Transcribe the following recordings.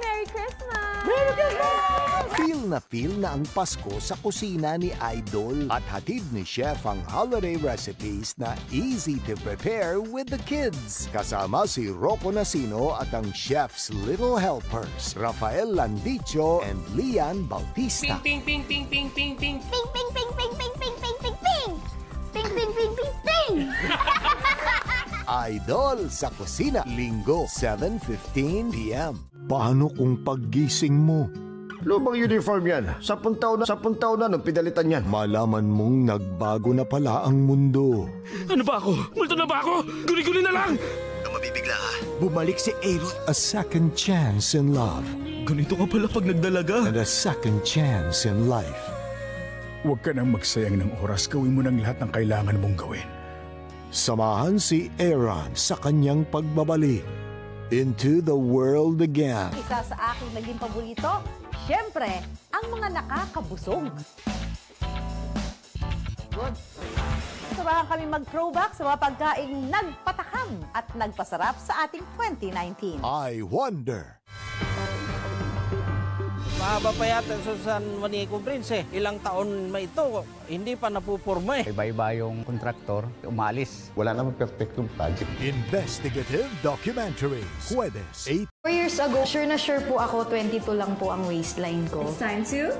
Merry Christmas! Feel na feel na ang Pasko sa kusina ni Idol at hatid ni Chef ang holiday recipes na easy to prepare with the kids. Kasama si Rocco Nasino at ang chef's little helpers, Rafael Landicho and Lian Bautista. Ping, ping, ping, ping, ping. Idol sa kusina, linggo, 7.15pm. Paano kung paggising mo? Lumang uniform yan. Sapun taon na, sapun taon na nung pinalitan yan. Malaman mong nagbago na pala ang mundo. Ano ba ako? Multo na ba ako? Guli-guli na lang! Bumalik si Aaron. A second chance in love Ganito ka pala pag nagdalaga. and a second chance in life. Huwag ka nang magsayang ng oras. Gawin mo ng lahat ng kailangan mong gawin. Samahan si Aaron sa kanyang pagbabalik into the world again. Isa sa aking naging paborito, syempre, ang mga nakakabusog. Good. Samahan kami mag-throwback sa mga pagkaing nagpatakam at nagpasarap sa ating 2019. I wonder. Mahaba pa yata sa San Juanico Prince eh. Ilang taon ma ito, hindi pa napupurma eh. Iba-iba yung kontraktor, umalis. Wala namang perfectong project. Investigative Documentaries. Jueves, 8 Four years ago, sure na sure po ako, 22 lang po ang waistline ko. It's time to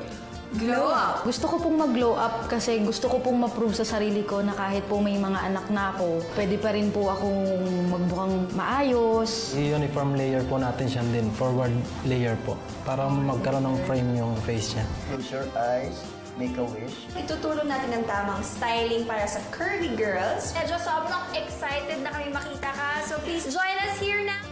glow up! Gusto ko pong mag-glow up kasi gusto ko pong ma-prove sa sarili ko na kahit po may mga anak na ako, pwede pa rin po akong magmukhang maayos. I-uniform layer po natin siya din, forward layer po. Para magkaroon ng frame yung face niya. Close your eyes. Make a wish. Itutulong natin ang tamang styling para sa curvy girls. Medyo sobrang excited na kami makita ka. So please join us here na.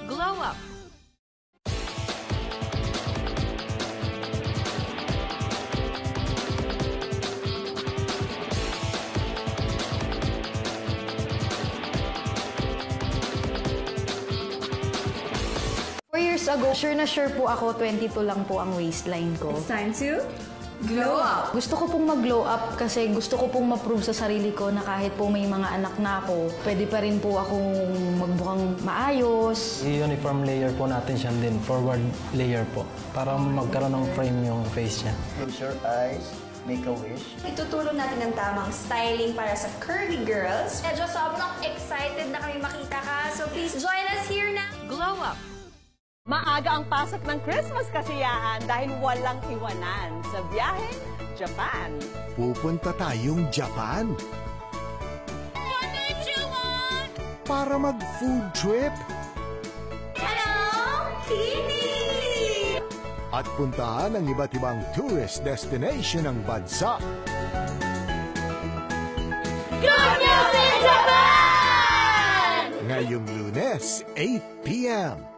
Ago, sure na sure po ako, 22 lang po ang waistline ko. It's time to glow up! Gusto ko pong mag-glow up kasi gusto ko pong ma-prove sa sarili ko na kahit po may mga anak na ako, pwede pa rin po akong magmukhang maayos. I-uniform layer po natin siya din, forward layer po. Para magkaroon ng frame yung face niya. Close your eyes. Make a wish. Itutulong natin ang tamang styling para sa curvy girls. Medyo sobrang excited na kami makita ka. So please join us here na. Glow up! Maaga ang pasok ng Christmas kasiyahan dahil walang iwanan sa biyahe Japan. Pupunta tayong Japan. Para mag-food trip Hello, Kitty! at puntahan ang iba't ibang tourist destination ng bansa. Good news in Japan! Ngayong lunes, 8 p.m.